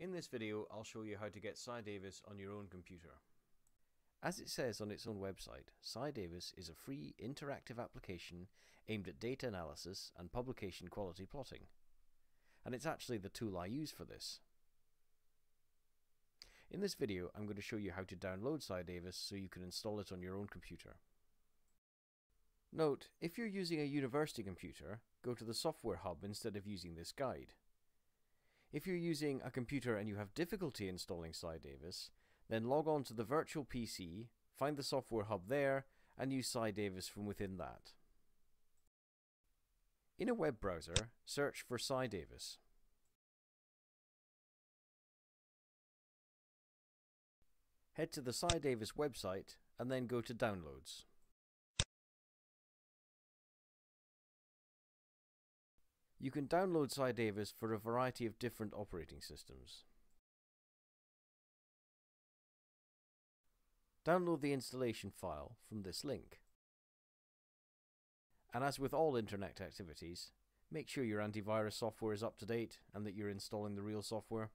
In this video, I'll show you how to get SciDavis on your own computer. As it says on its own website, SciDavis is a free interactive application aimed at data analysis and publication quality plotting. And it's actually the tool I use for this. In this video, I'm going to show you how to download SciDavis so you can install it on your own computer. Note, if you're using a university computer, go to the Software Hub instead of using this guide. If you're using a computer and you have difficulty installing SciDavis, then log on to the virtual PC, find the Software Hub there, and use SciDavis from within that. In a web browser, search for SciDavis. Head to the SciDavis website and then go to Downloads. You can download SciDavis for a variety of different operating systems. Download the installation file from this link. And as with all internet activities, make sure your antivirus software is up to date and that you're installing the real software.